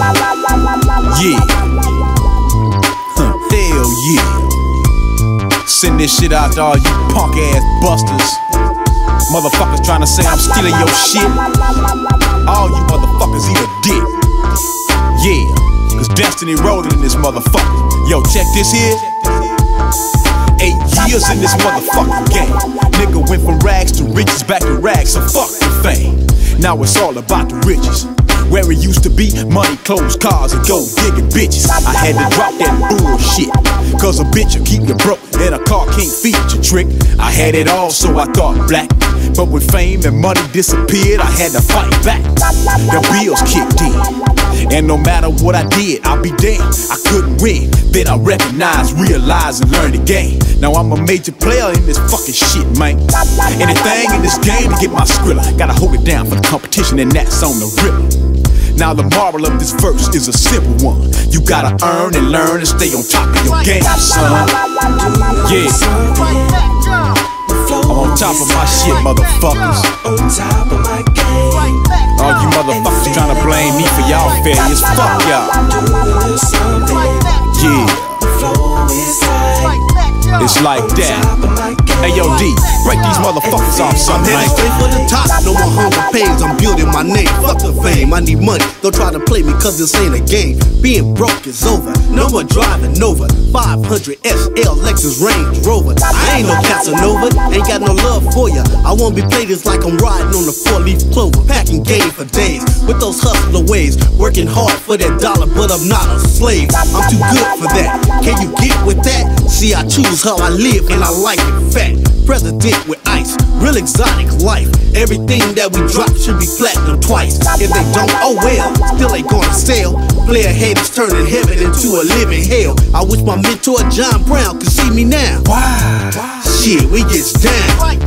Yeah. Huh, hell yeah. Send this shit out to all you punk ass busters. Motherfuckers trying to say I'm stealing your shit. All you motherfuckers eat a dick. Yeah, cause destiny rolling in this motherfucker. Yo, check this here. Eight years in this motherfucking game. Nigga went from rags to riches, back to rags, so fuck. Now it's all about the riches. Where it used to be, money, clothes, cars, and gold digging bitches. I had to drop that bullshit. Cause a bitch will keep you broke, and a car can't feed your trick. I had it all, so I thought black. But when fame and money disappeared, I had to fight back. The bills kicked in. And no matter what I did, I'll be damned. I couldn't win. Then I recognized, realized, and learned the game. Now I'm a major player in this fucking shit, man. Anything in this game to get my skrilla. Gotta hold it down for the competition, and that's on the rip. Now the moral of this verse is a simple one. You gotta earn and learn and stay on top of your game, son. Yeah. I'm on top of my shit, motherfuckers. On top of my game. All you motherfuckers trying to blame me for y'all failures, fuck y'all. Yeah. It's like that. Hey yo, D, break these motherfuckers off, son. I'm headed straight for the top. No more hunger pains. I'm building my name. Fuck the fame. I need money. Don't try to play me cause this ain't a game. Being broke is over. No more driving over. 500 SL Lexus Range Rover. I ain't no Casanova. Ain't got no love for ya. I won't be played as like I'm riding on a four leaf clover. Packing game for days. With those hustler ways. Working hard for that dollar, but I'm not a slave. I'm too good for that. Can you get with that? See, I choose how I live and I like it fat. President with ice, real exotic life. Everything that we drop should be platinum twice. If they don't, oh well, still ain't gonna sell. Player haters turning heaven into a living hell. I wish my mentor John Brown could see me now. Shit, we gets down.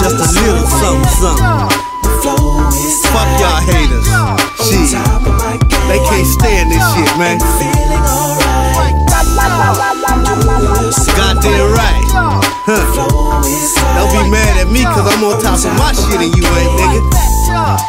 Just a little something, something. Fuck y'all haters. Shit, they can't stand this shit, man. Goddamn right. Huh. Don't be mad at me cause I'm on top of my shit and you ain't, nigga.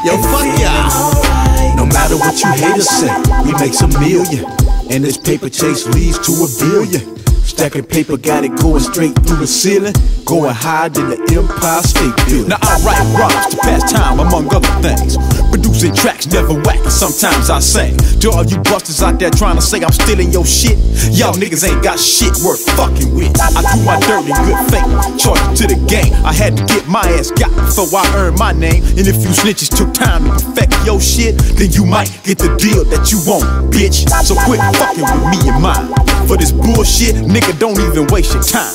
Yo, fuck y'all. No matter what you haters say, we make some million. And this paper chase leads to a billion. Stacking paper got it going straight through the ceiling, going higher than the Empire State Building. Now I write rhymes to pass time among other things. Producing tracks never whack, and sometimes I sing. To all you busters out there trying to say I'm stealing your shit, y'all niggas ain't got shit worth fucking with. I do my dirt in good faith, charge to the game. I had to get my ass got before I earned my name. And if you snitches took time to perfect your shit, then you might get the deal that you want, bitch. So quit fucking with me and mine. For this bullshit, nigga, don't even waste your time.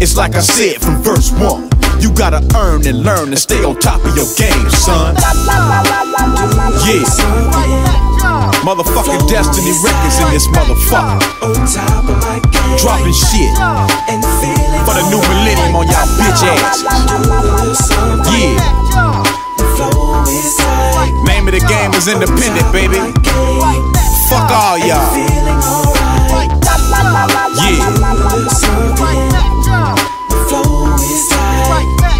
It's like I said from verse one. You gotta earn and learn and stay on top of your game, son. Yeah. Motherfucking Destiny Records in this motherfucker. Dropping shit for the new millennium on y'all bitch asses. Independent, baby. Fuck all y'all. Yeah.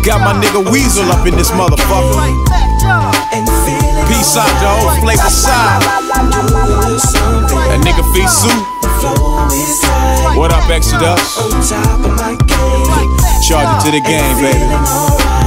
Got my nigga Weasel up in this motherfucker. Peace out old flavor side. That nigga suit. What up, Exodus? Charge it to the game, baby.